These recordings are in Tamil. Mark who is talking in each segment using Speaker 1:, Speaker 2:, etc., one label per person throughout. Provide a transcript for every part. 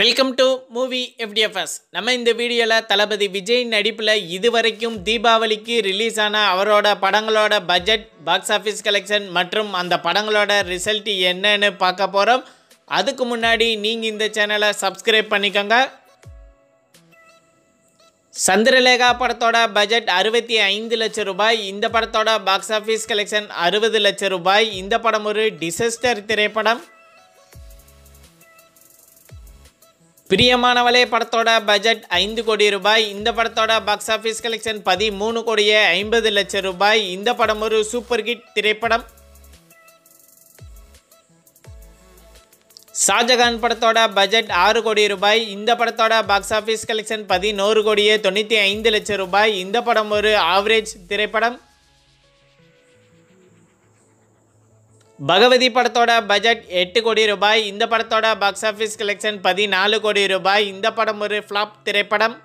Speaker 1: வெல்கம் டு மூவி எஃப்டிஎஃப்எஸ் நம்ம இந்த வீடியோவில் தளபதி விஜய் நடிப்பில் இதுவரைக்கும் தீபாவளிக்கு ரிலீஸ் ஆன அவரோட படங்களோட பட்ஜெட் பாக்ஸ் ஆஃபீஸ் கலெக்ஷன் மற்றும் அந்த படங்களோட ரிசல்ட் என்னன்னு பார்க்க போகிறோம் அதுக்கு முன்னாடி நீங்கள் இந்த சேனலை சப்ஸ்கிரைப் பண்ணிக்கோங்க. சந்திரலேகா படத்தோட பட்ஜெட் அறுபத்தி ஐந்து லட்சம் ரூபாய். இந்த படத்தோட பாக்ஸ் ஆஃபீஸ் கலெக்ஷன் அறுபது லட்சம் ரூபாய். இந்த படம் ஒரு டிசஸ்டர் திரைப்படம். பிரியமானவளே படத்தோட பட்ஜெட் ஐந்து கோடி ரூபாய். இந்த படத்தோட பாக்ஸ் ஆஃபீஸ் கலெக்ஷன் பதிமூணு கோடியே ஐம்பது லட்சம் ரூபாய். இந்த படம் ஒரு சூப்பர் ஹிட் திரைப்படம். ஷாஜகான் படத்தோட பட்ஜெட் ஆறு கோடி ரூபாய். இந்த படத்தோட பாக்ஸ் ஆஃபீஸ் கலெக்ஷன் பதினோரு கோடியே தொண்ணூற்றி ஐந்து லட்சம் ரூபாய். இந்த படம் ஒரு ஆவரேஜ் திரைப்படம். பகவதி படத்தோட பட்ஜெட் எட்டு கோடி ரூபாய். இந்த படத்தோட பாக்ஸ் ஆஃபீஸ் கலெக்ஷன் பதினாலு கோடி ரூபாய். இந்த படம் ஒரு ஃப்ளாப் திரைப்படம்.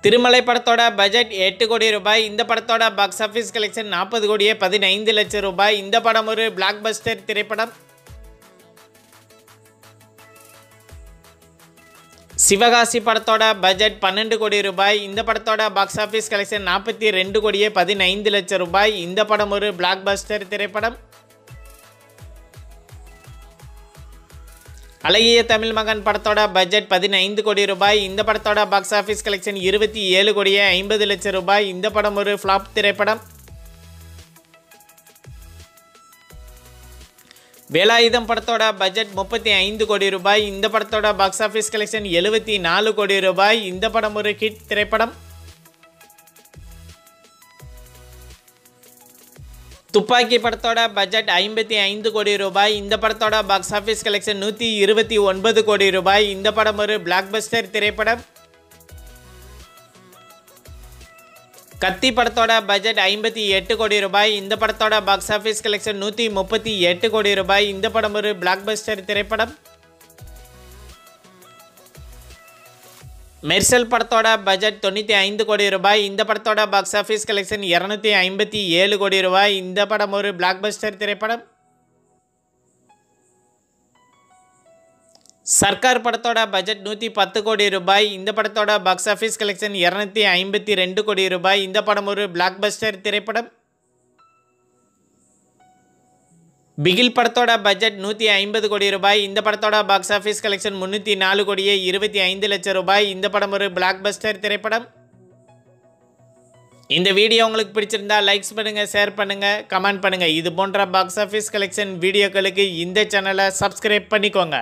Speaker 1: திருமலை படத்தோட பட்ஜெட் எட்டு கோடி ரூபாய். இந்த படத்தோட பாக்ஸ் ஆஃபீஸ் கலெக்ஷன் நாற்பது கோடியே பதினைந்து லட்சம் ரூபாய். இந்த படம் ஒரு பிளாக் பஸ்டர் திரைப்படம். சிவகாசி படத்தோட பட்ஜெட் பன்னெண்டு கோடி ரூபாய். இந்த படத்தோட பாக்ஸ் ஆஃபீஸ் கலெக்ஷன் நாற்பத்தி ரெண்டு கோடியே பதினைந்து லட்சம் ரூபாய். இந்த படம் ஒரு பிளாக் பஸ்டர் திரைப்படம். அழகிய தமிழ் மகன் படத்தோட பட்ஜெட் பதினைந்து கோடி ரூபாய். இந்த படத்தோட பாக்ஸ் ஆஃபீஸ் கலெக்ஷன் இருபத்தி ஏழு கோடியே ஐம்பது லட்சம் ரூபாய். இந்த படம் ஒரு ஃப்ளாப் திரைப்படம். வேலாயுதம் படத்தோட பட்ஜெட் முப்பத்தி ஐந்து கோடி ரூபாய். இந்த படத்தோட பாக்ஸ் ஆஃபீஸ் கலெக்ஷன் எழுபத்தி நாலு கோடி ரூபாய். இந்த படம் ஒரு ஹிட் திரைப்படம். துப்பாக்கி படத்தோட பட்ஜெட் ஐம்பத்தி ஐந்து கோடி ரூபாய். இந்த படத்தோட பாக்ஸ் ஆஃபீஸ் கலெக்ஷன் நூற்றி இருபத்தி ஒன்பது கோடி ரூபாய். இந்த படம் ஒரு பிளாக்பஸ்டர் திரைப்படம். கத்தி படத்தோட பட்ஜெட் ஐம்பத்தி எட்டு கோடி ரூபாய். இந்த படத்தோட பாக்ஸ் ஆஃபீஸ் கலெக்ஷன் நூற்றி முப்பத்தி எட்டு கோடி ரூபாய். இந்த படம் ஒரு பிளாக் பஸ்டர் திரைப்படம். மெர்சல் படத்தோட பட்ஜெட் தொண்ணூற்றி ஐந்து கோடி ரூபாய். இந்த படத்தோட பாக்ஸ் ஆஃபீஸ் கலெக்ஷன் இரநூத்தி ஐம்பத்தி ஏழு கோடி ரூபாய். இந்த படம் ஒரு பிளாக் பஸ்டர் திரைப்படம். சர்க்கார் படத்தோட பட்ஜெட் நூற்றி பத்து கோடி ரூபாய். இந்த படத்தோட பாக்ஸ் ஆஃபீஸ் கலெக்ஷன் இரநூத்தி ஐம்பத்தி ரெண்டு கோடி ரூபாய். இந்த படம் ஒரு பிளாக் பஸ்டர் திரைப்படம். பிகில் படத்தோட பட்ஜெட் நூற்றி ஐம்பது கோடி ரூபாய். இந்த படத்தோட பாக்ஸ் ஆஃபீஸ் கலெக்ஷன் முந்நூற்றி நாலு கோடியே இருபத்தி ஐந்து லட்சம் ரூபாய். இந்த படம் ஒரு பிளாக் பஸ்டர் திரைப்படம். இந்த வீடியோ உங்களுக்கு பிடிச்சிருந்தா லைக்ஸ் பண்ணுங்கள் ஷேர் பண்ணுங்கள் கமெண்ட் பண்ணுங்கள் இது போன்ற பாக்ஸ் ஆஃபீஸ் கலெக்ஷன் வீடியோக்களுக்கு இந்த சேனலை சப்ஸ்கிரைப் பண்ணிக்கோங்க.